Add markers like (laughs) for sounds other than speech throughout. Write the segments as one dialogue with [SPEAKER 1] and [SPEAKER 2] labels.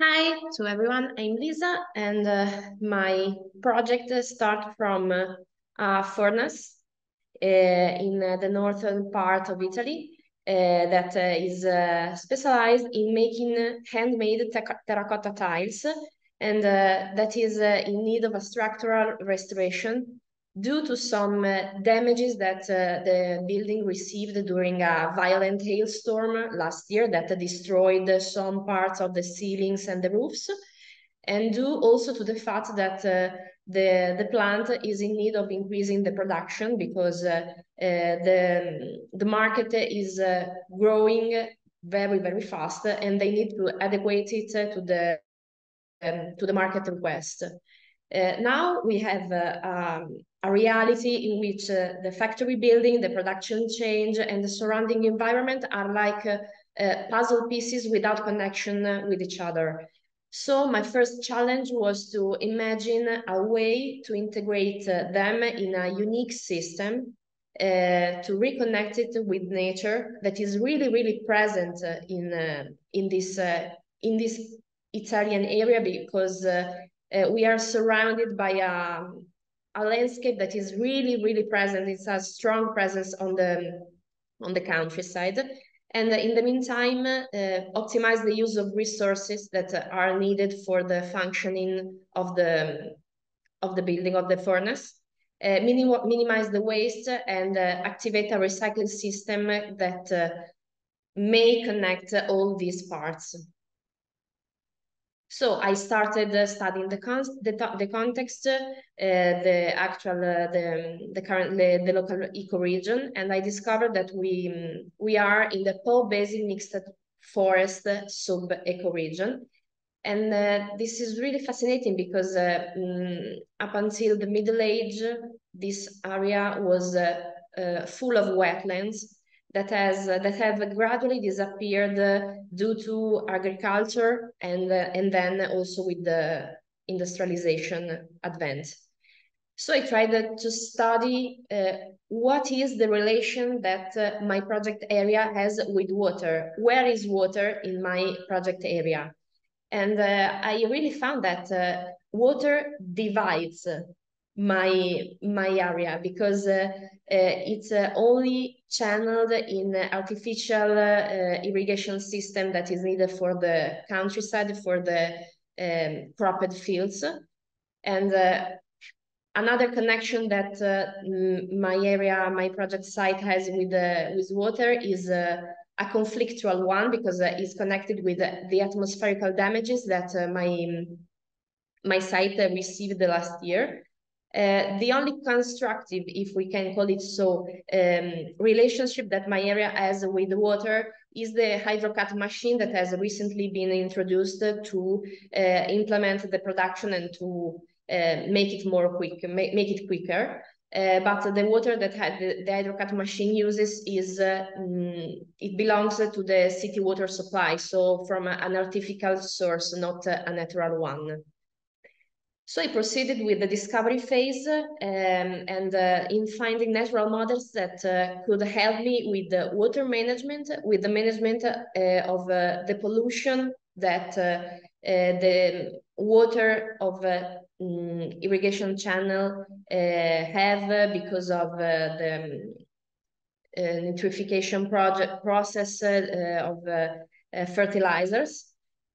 [SPEAKER 1] Hi to everyone, I'm Lisa and uh, my project starts from uh, a furnace uh, in the northern part of Italy uh, that uh, is uh, specialized in making handmade terracotta tiles and that is in need of a structural restoration due to some uh, damages that uh, the building received during a violent hailstorm last year that destroyed some parts of the ceilings and the roofs, and due also to the fact that uh, the, the plant is in need of increasing the production because uh, uh, the, the market is uh, growing very, very fast and they need to adequate it to the, um, to the market request. Uh, now we have uh, um, a reality in which uh, the factory building, the production change, and the surrounding environment are like puzzle pieces without connection with each other. So my first challenge was to imagine a way to integrate them in a unique system uh, to reconnect it with nature that is really, really present in uh, in this uh, in this Italian area because uh, we are surrounded by a, a landscape that is really, really present. It's a strong presence on the on the countryside. And in the meantime, uh, optimize the use of resources that are needed for the functioning of the of the building of the furnace. Uh, minim minimize the waste and uh, activate a recycling system that uh, may connect all these parts. So I started uh, studying the, con the, the context, uh, the actual, uh, the, the current, the, the local ecoregion, and I discovered that we, um, we are in the Po Basin mixed forest sub-ecoregion. And uh, this is really fascinating because um, up until the Middle Age, this area was uh, full of wetlands that has uh, that have gradually disappeared uh, due to agriculture and uh, and then also with the industrialization advent. So I tried to study uh, what is the relation that uh, my project area has with water. Where is water in my project area? And uh, I really found that water divides my my area because uh, uh, it's uh, only channeled in artificial irrigation system that is needed for the countryside for the um, cropped fields and another connection that my area my project site has with with water is a conflictual one because uh, it's connected with uh, the atmospherical damages that uh, my my site received the last year. Uh, the only constructive, if we can call it so, um, relationship that my area has with water is the hydrocut machine that has recently been introduced to uh, implement the production and to uh, make it more quick, make, make it quicker. Uh, but the water that the, the hydrocut machine uses is um, it belongs to the city water supply, so from an artificial source, not a natural one. So I proceeded with the discovery phase um, and uh, in finding natural models that uh, could help me with the water management, with the management uh, of uh, the pollution that uh, uh, the water of um, irrigation channel have because of the nitrification project process of fertilizers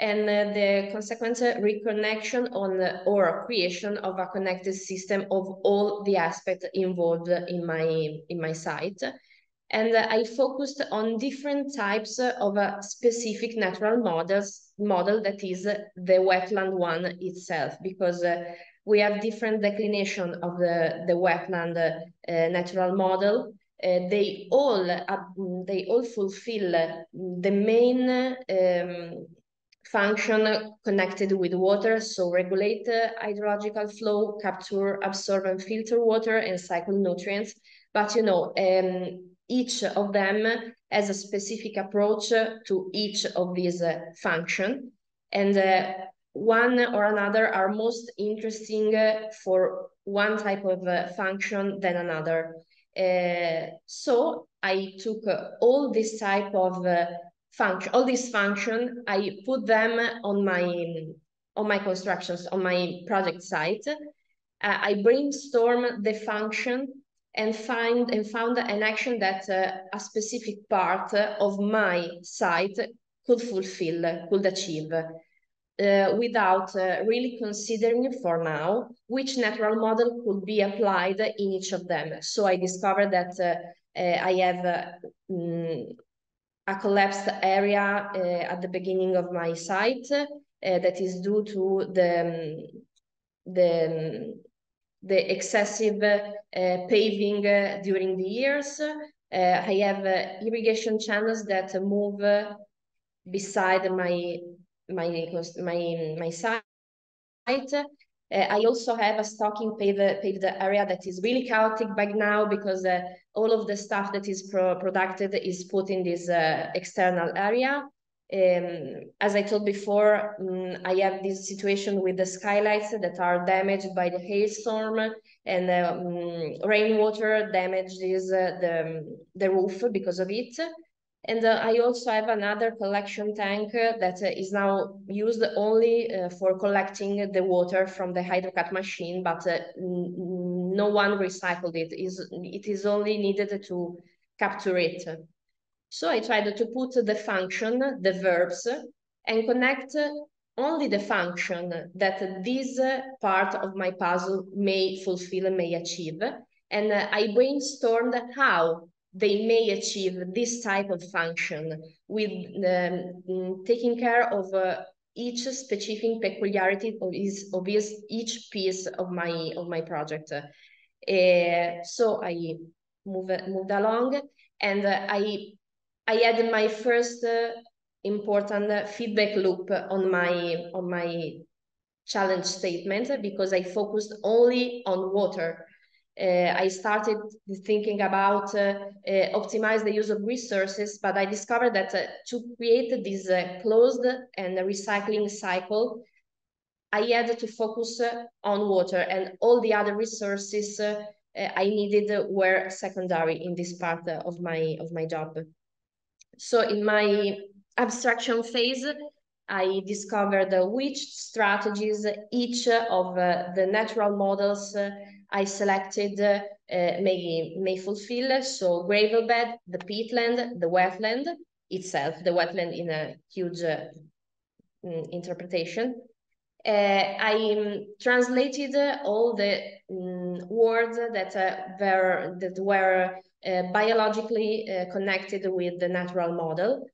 [SPEAKER 1] and uh, the consequent reconnection on or creation of a connected system of all the aspects involved in my in my site. And I focused on different types of a specific natural models model that is the wetland one itself because uh, we have different declination of the the wetland uh, natural model. Uh, they all uh, they all fulfill the main um, function connected with water, so regulate the hydrological flow, capture, absorb, and filter water, and cycle nutrients. But you know, um, each of them has a specific approach to each of these uh, function, and uh, one or another are most interesting for one type of uh, function than another. Uh, so I took uh, all this type of uh, function, all these function, I put them on my on my constructions, on my project site. Uh, I brainstorm the function and find and found an action that uh, a specific part of my site could fulfill, could achieve. Uh, without uh, really considering for now which natural model could be applied in each of them. So I discovered that uh, uh I have um, a collapsed area uh, at the beginning of my site that is due to the, um, the um, the excessive uh, paving uh, during the years. Uh, I have irrigation channels that move beside my my my my site. Uh, I also have a stocking paved, paved area that is really chaotic by now because uh, all of the stuff that is pro produced is put in this uh, external area. Um, as I told before, um, I have this situation with the skylights that are damaged by the hailstorm and um, rainwater damages uh, the, the roof because of it. And uh, I also have another collection tank that uh, is now used only uh, for collecting the water from the hydrocut machine, but uh, no one recycled it. It is only needed to capture it. So I tried to put the function, the verbs, and connect only the function that this part of my puzzle may fulfill and may achieve. And I brainstormed how they may achieve this type of function with um, taking care of uh, each specific peculiarity of, is, obvious each piece of my of my project. Uh, so I move, moved along and I I had my first uh, important feedback loop on my on my challenge statement because I focused only on water. Uh, I started thinking about uh, uh, optimize the use of resources, but I discovered that uh, to create this uh, closed and recycling cycle, I had to focus uh, on water and all the other resources I needed were secondary in this part of my of my job. So in my abstraction phase, I discovered which strategies each of the natural models I selected uh, may, may fulfill. So gravel bed, the peatland, the wetland itself, the wetland in a huge uh, mm, interpretation. Uh, I um, translated all the um, words that uh, were that were uh, biologically uh, connected with the natural model.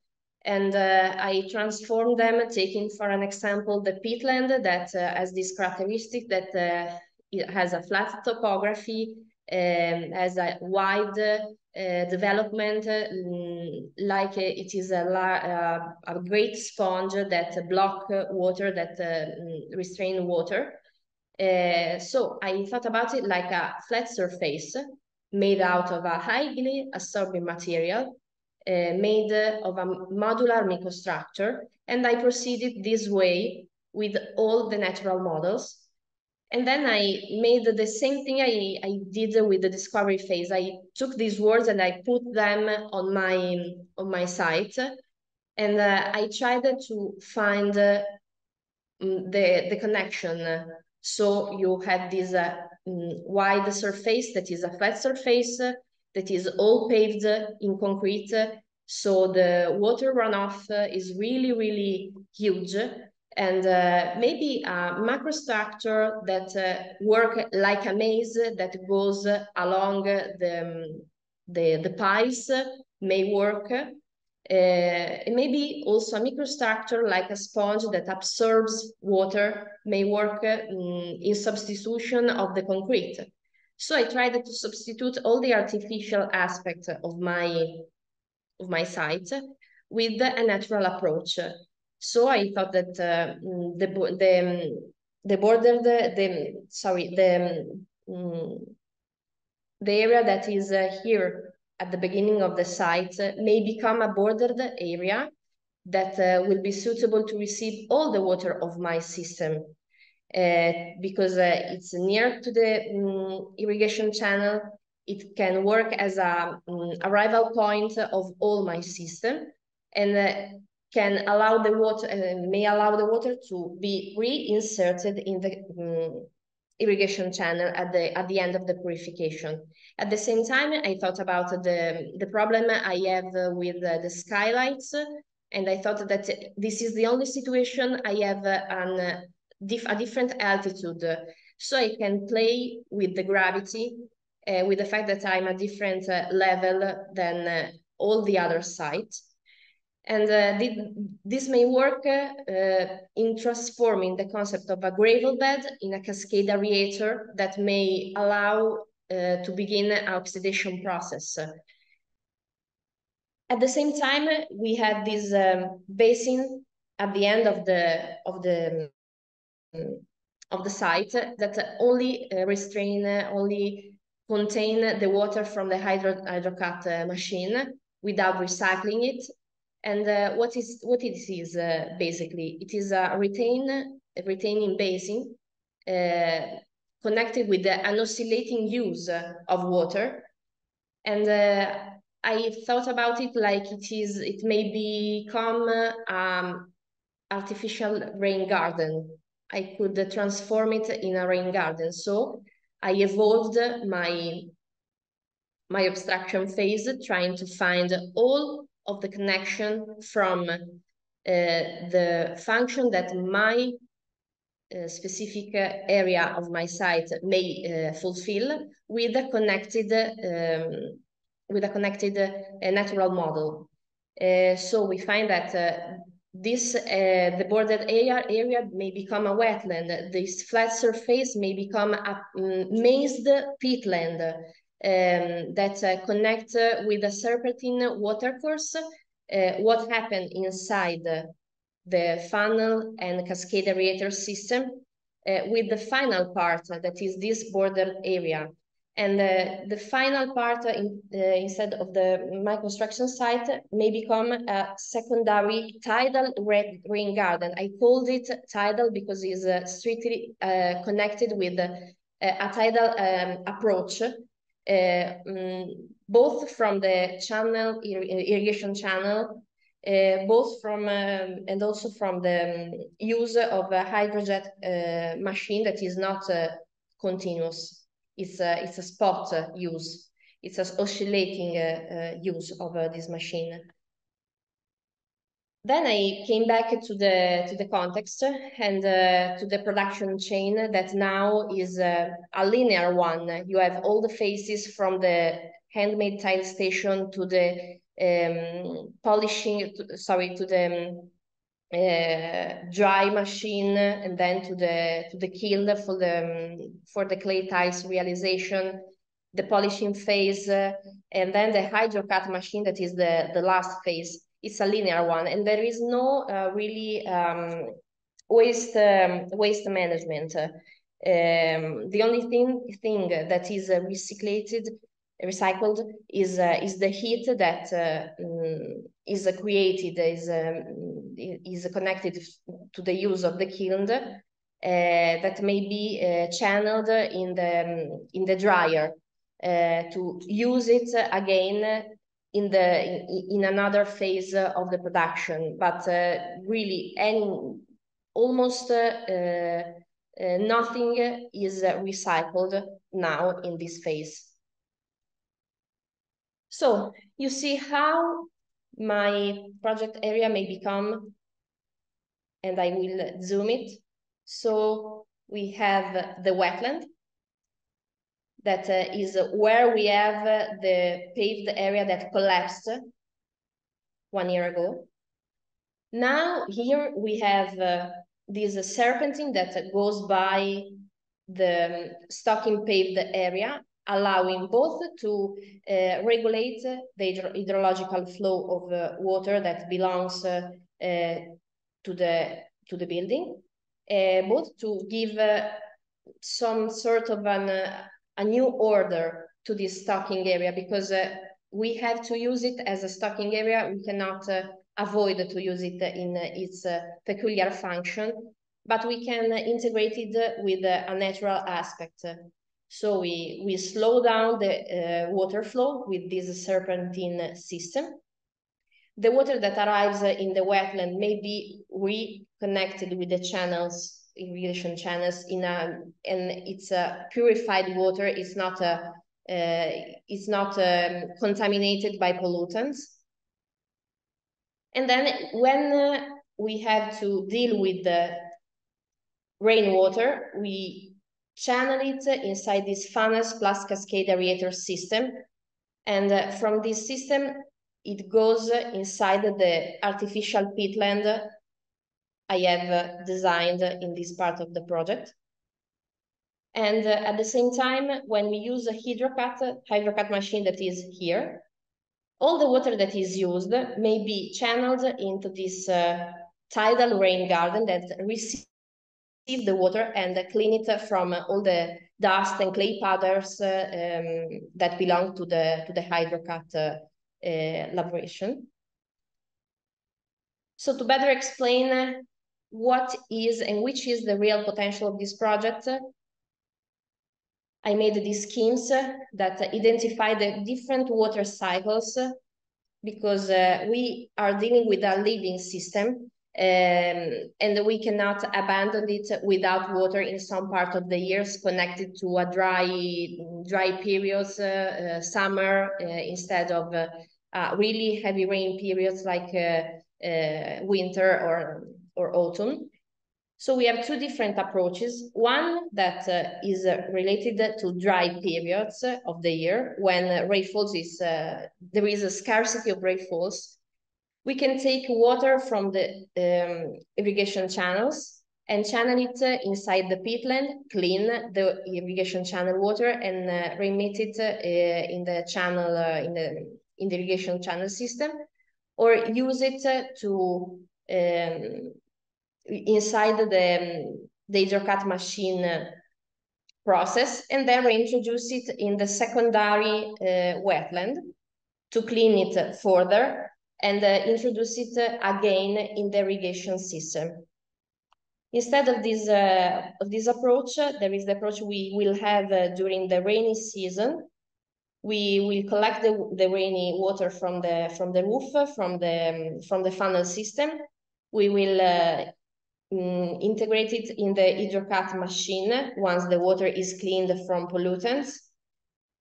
[SPEAKER 1] And uh, I transformed them, taking for an example the peatland that has this characteristic that it has a flat topography, um, has a wide uh, development, uh, like uh, it is a, a great sponge that block water, that restrain water. so I thought about it like a flat surface made out of a highly absorbing material uh, made of a modular microstructure. And I proceeded this way with all the natural models. And then I made the same thing I, I did with the discovery phase. I took these words and I put them on my, on my site. And uh, I tried to find uh, the, the connection. So you have this uh, Mm, wide surface that is a flat surface that is all paved in concrete. So the water runoff is really, really huge and uh, maybe a macrostructure that uh, work like a maze that goes along the, the, the piles may work uh, maybe also a microstructure like a sponge that absorbs water may work um, in substitution of the concrete. So I tried to substitute all the artificial aspects of my of my site with a natural approach. So I thought that uh, the the the border the, the sorry the um, the area that is uh, here at the beginning of the site may become a bordered area that uh, will be suitable to receive all the water of my system uh, because uh, it's near to the um, irrigation channel. It can work as a um, arrival point of all my system. and can allow the water, may allow the water to be reinserted in the um, irrigation channel at the at the end of the purification. At the same time, I thought about the the problem I have with the skylights, and I thought that this is the only situation I have an a different altitude, so I can play with the gravity, uh, with the fact that I'm a different uh, level than uh, all the other sites. And uh, this may work uh, in transforming the concept of a gravel bed in a cascade aerator that may allow uh, to begin an oxidation process. At the same time, we had this um, basin at the end of the of the of the site that only restrain, only contain the water from the hydro hydrocut machine without recycling it and uh, what is what it is uh, basically? It is a retain a retaining basin uh, connected with the, an oscillating use of water. And uh, I thought about it like it is. It may become um, artificial rain garden. I could transform it in a rain garden. So I evolved my my abstraction phase, trying to find all of the connection from uh, the function that my uh, specific area of my site may uh, fulfill with a connected um, with a connected uh, natural model. Uh, so we find that uh, this the bordered area area may become a wetland. This flat surface may become a um, mazed peatland um, that uh, connect uh, with a serpentine watercourse, uh, what happened inside the funnel and cascade aerator system uh, with the final part that is this border area. And uh, the final part in, uh, instead of the my construction site may become a secondary tidal rain garden. I called it tidal because it's strictly connected with a tidal um, approach um, both from the channel, irrigation channel, uh, both from um, and also from the um, use of a hydrojet uh, machine that is not continuous. It's a, it's a spot use. It's an oscillating use of this machine. Then I came back to the to the context and uh, to the production chain that now is uh, a linear one. You have all the phases from the handmade tile station to the um, polishing, to, sorry, to the um, uh, dry machine, and then to the to the kiln for the um, for the clay tiles realization, the polishing phase, uh, and then the hydrocut machine that is the the last phase it's a linear one, and there is no uh, really um, waste um, waste management. Um, the only thing thing that is uh, recycled recycled is uh, is the heat that uh, um, is created is um, is connected to the use of the kiln uh, that may be uh, channeled in the um, in the dryer uh, to use it again in the in, another phase of the production. But uh, really any almost uh, uh, nothing is recycled now in this phase. So you see how my project area may become and I will zoom it. So we have the wetland that uh, is where we have uh, the paved area that collapsed one year ago. Now here we have uh, this serpentine that goes by the stocking paved area, allowing both to uh, regulate the hydrological flow of uh, water that belongs uh, to the to the building, both to give some sort of an a new order to this stocking area because uh, we have to use it as a stocking area. We cannot uh, avoid to use it in uh, its uh, peculiar function, but we can integrate it with a natural aspect. So we, we slow down the uh, water flow with this serpentine system. the water that arrives in the wetland may be reconnected with the channels, irrigation channels, in a, and it's a purified water. It's not a, uh, it's not um, contaminated by pollutants. And then when uh, we have to deal with the rainwater, we channel it inside this funnels plus cascade aerator system. And uh, from this system, it goes inside the artificial peatland I have designed in this part of the project. And uh, at the same time, when we use a hydrocut, hydrocut machine that is here, all the water that is used may be channeled into this uh, tidal rain garden that receives the water and clean it from all the dust and clay powders uh, um, that belong to the to the hydrocut uh, elaboration. So to better explain what is and which is the real potential of this project, I made these schemes that identify the different water cycles because uh, we are dealing with a living system um, and we cannot abandon it without water in some part of the years connected to a dry dry periods, uh, uh, summer, uh, instead of uh, uh, really heavy rain periods like winter or, or autumn. So we have two different approaches. One that uh, is uh, related to dry periods of the year when rainfalls is, uh, there is a scarcity of rainfalls. We can take water from the um, irrigation channels and channel it inside the peatland, clean the irrigation channel water and uh, remit it uh, in the channel, uh, in the in the irrigation channel system, or use it to um, inside the, the hydrocut machine process and then reintroduce it in the secondary uh, wetland to clean it further and uh, introduce it again in the irrigation system. Instead of this, uh, of this approach, there is the approach we will have uh, during the rainy season, we will collect the, the rainy water from the from the roof from the from the funnel system we will uh, mm, integrate it in the hydrocut machine once the water is cleaned from pollutants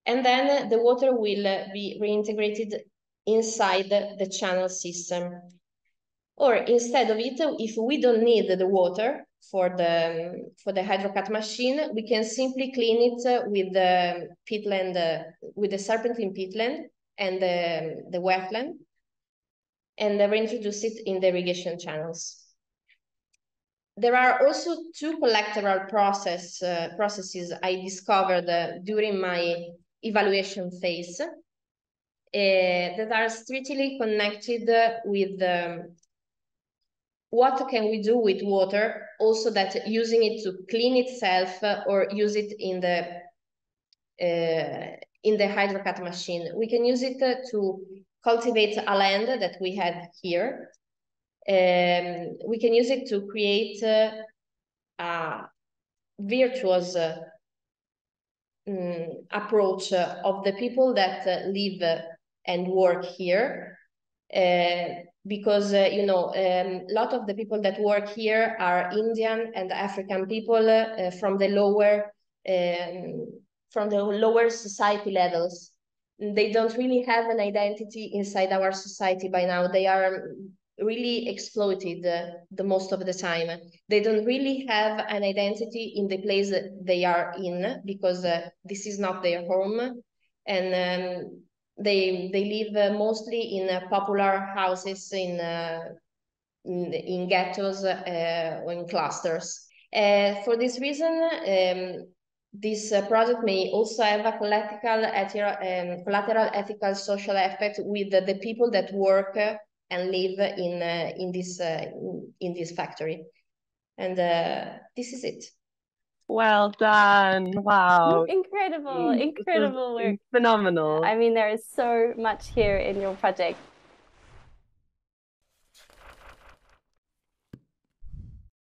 [SPEAKER 1] and then the water will be reintegrated inside the channel system or instead of it if we don't need the water for the for the hydrocut machine, we can simply clean it with the peatland, with the serpentine peatland and the, the wetland, and reintroduce it in the irrigation channels. There are also two collateral process uh, processes I discovered uh, during my evaluation phase uh, that are strictly connected with um, what can we do with water also that using it to clean itself uh, or use it in the uh, in the hydrocut machine. We can use it uh, to cultivate a land that we had here um, we can use it to create uh, a virtuous uh, um, approach of the people that uh, live and work here because uh, you know a um, lot of the people that work here are Indian and African people uh, from the lower um, from the lower society levels. They don't really have an identity inside our society by now. They are really exploited uh, the most of the time. They don't really have an identity in the place they are in because uh, this is not their home. And um, they they live uh, mostly in uh, popular houses in uh, in, in, ghettos or in clusters. for this reason, um, this uh, project may also have a collateral, um, collateral ethical social effect with the, the people that work and live in uh, in this uh, in this factory, and this is it.
[SPEAKER 2] Well done. Wow. (laughs)
[SPEAKER 3] Incredible, incredible work.
[SPEAKER 2] Phenomenal.
[SPEAKER 3] I mean, there is so much here in your project.